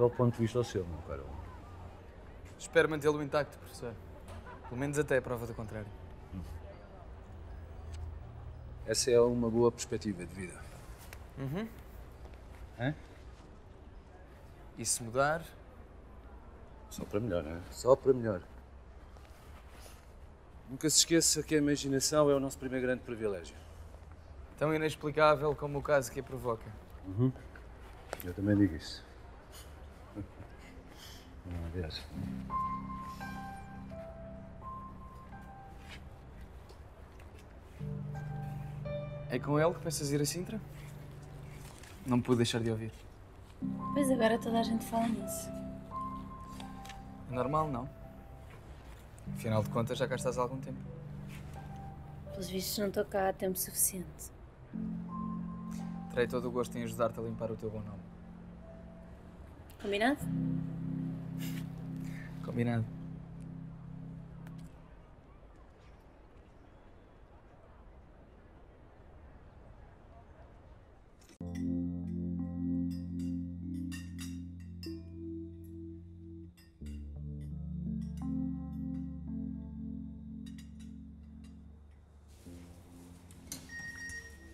Dá o ponto de vista seu, meu caro. Espero mantê-lo intacto, professor. Pelo menos até a prova do contrário. Essa é uma boa perspectiva de vida. Uhum. Hã? E se mudar, Só para melhor, não é? Só para melhor. Nunca se esqueça que a imaginação é o nosso primeiro grande privilégio. tão inexplicável como o caso que a provoca. Eu também digo isso. Não, aliás. É com ele que pensas ir a Sintra? Não pude deixar de ouvir. Pois agora toda a gente fala nisso. É normal, não? Afinal de contas, já cá estás há algum tempo. Pelos vistos, não estou cá há tempo suficiente. Terei todo o gosto em ajudar-te a limpar o teu bom nome. Combinado? Combinado.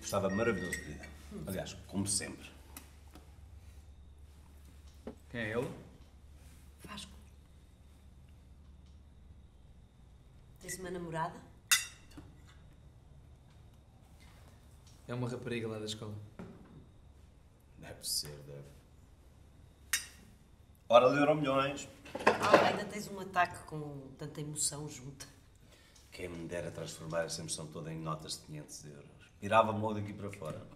Estava maravilhoso, querida. Aliás, como sempre. Quem é ele? Uma namorada? É uma rapariga lá da escola. Deve ser, deve. Hora de euro milhões. Ah, ainda tens um ataque com tanta emoção junta. Quem me dera transformar essa emoção toda em notas de 500 euros. Pirava-me logo daqui para fora.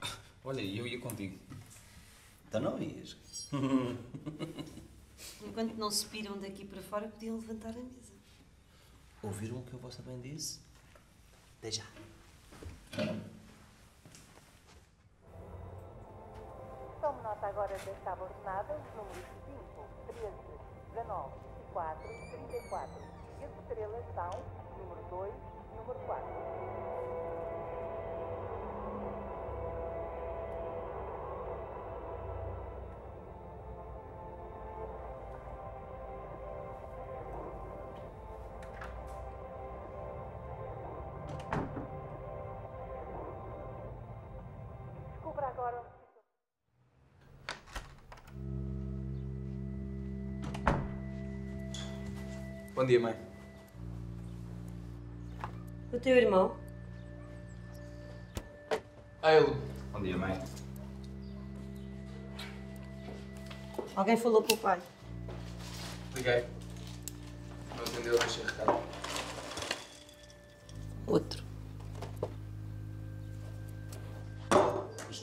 Olha, eu ia contigo. Então não ias. Enquanto não se piram daqui para fora, podiam levantar a mesa. Ouviram o que a vossa mãe disse? Até já. Tome nota agora das tábuas ordenadas, números 5, 13, 19 e 4, 34. E as estrelas são número 2 e número 4. Bom dia, mãe. O teu irmão? Ah, ele. Bom dia, mãe. Alguém falou com o pai? Liguei. Não atendeu, deixei recado. Outro.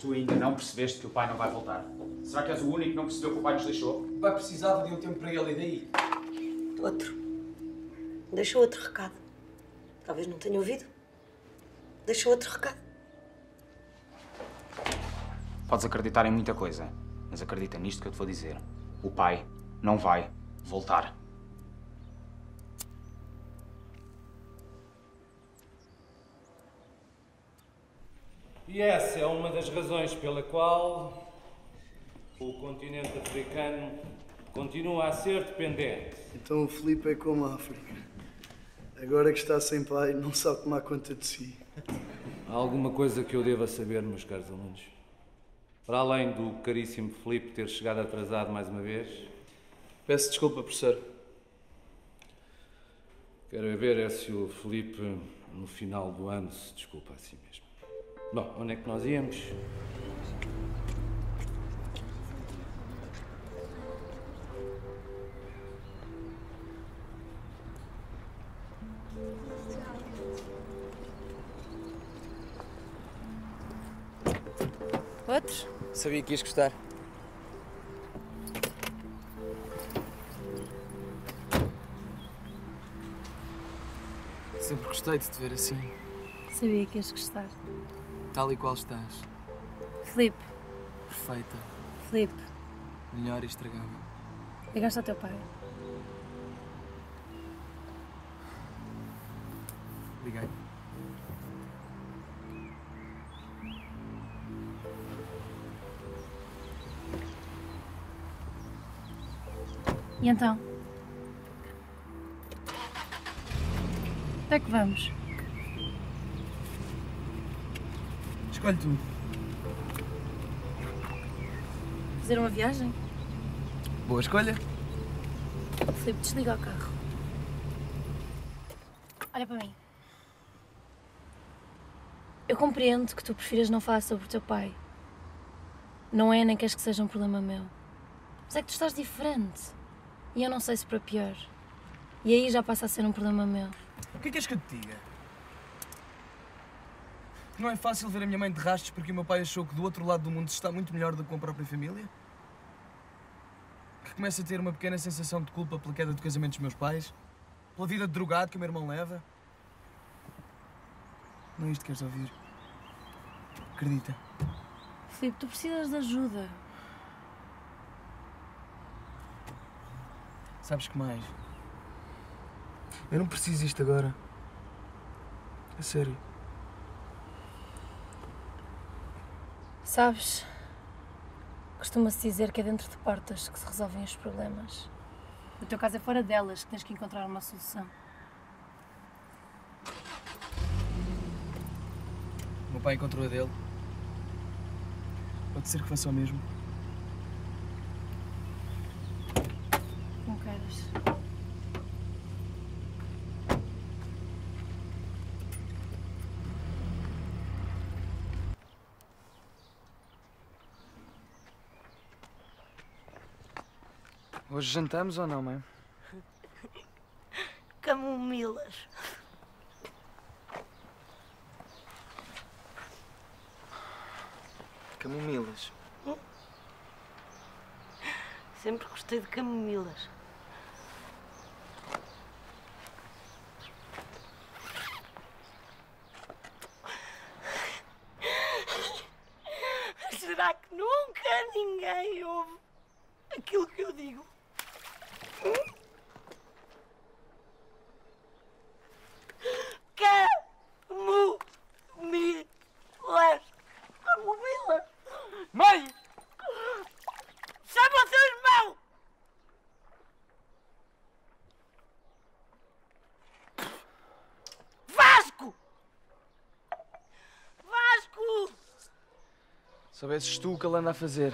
Tu ainda não percebeste que o pai não vai voltar. Será que és o único que não percebeu que o pai nos deixou? O pai precisava de um tempo para ele e daí? Outro. Deixou outro recado. Talvez não tenha ouvido. Deixou outro recado. Podes acreditar em muita coisa, mas acredita nisto que eu te vou dizer. O pai não vai voltar. E essa é uma das razões pela qual o continente africano continua a ser dependente. Então o Filipe é como a África. Agora que está sem pai, não sabe tomar conta de si. Há alguma coisa que eu deva saber, meus caros alunos? Para além do caríssimo Filipe ter chegado atrasado mais uma vez, Peço desculpa, professor. quero é ver é se o Filipe, no final do ano, se desculpa a si mesmo. Bom, onde é que nós íamos? Outros? Sabia que ias gostar. Sempre gostei de te ver assim, Sabia que ias gostar. Tal e qual estás. Filipe, Perfeita, Filipe, melhor e estragável. ligaste ao teu pai. Liguei. E então? Onde é que vamos? Escolhe tu. Fazer uma viagem? Boa escolha. Filipe, desliga o carro. Olha para mim. Eu compreendo que tu prefiras não falar sobre o teu pai. Não é nem queres que seja um problema meu. Mas é que tu estás diferente. E eu não sei se para pior. E aí já passa a ser um problema meu. O que é que és que eu te diga? Não é fácil ver a minha mãe de rastros porque o meu pai achou que do outro lado do mundo se está muito melhor do que com a própria família? Que começa a ter uma pequena sensação de culpa pela queda do casamento dos meus pais? Pela vida de drogado que o meu irmão leva? Não é isto que queres ouvir. Acredita. Filipe, tu precisas de ajuda. Sabes que mais? Eu não preciso disto agora. A sério. Sabes? Costuma-se dizer que é dentro de portas que se resolvem os problemas. No teu caso é fora delas que tens que encontrar uma solução. O meu pai encontrou a dele. Pode ser que faça o mesmo. Como queiras. Hoje jantamos ou não, mãe? Camomilas. Camomilas. Sempre gostei de camomilas. Será que nunca ninguém ouve aquilo que eu digo? Camomilas. Camomilas. Mãe! Chama o seu irmão! Vasco! Vasco! Soubesses tu o que ele anda a fazer.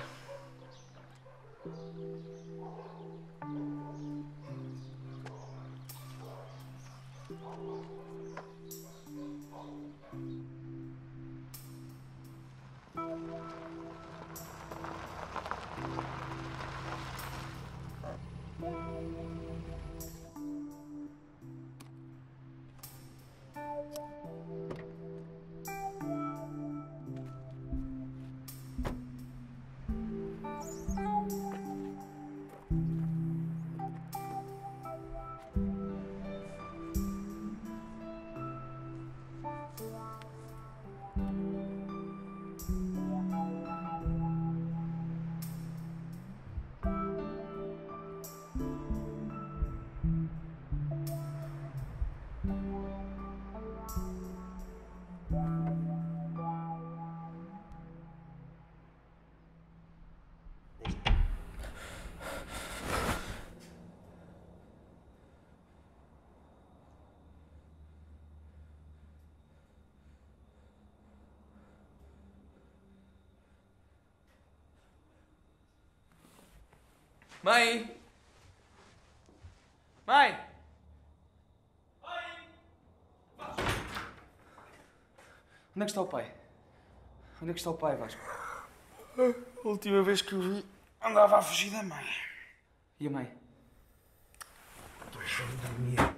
Mãe! Mãe! Onde é que está o pai? Onde é que está o pai, Vasco? A última vez que o vi, andava a fugir da mãe. E a mãe? Deixa-me dormir.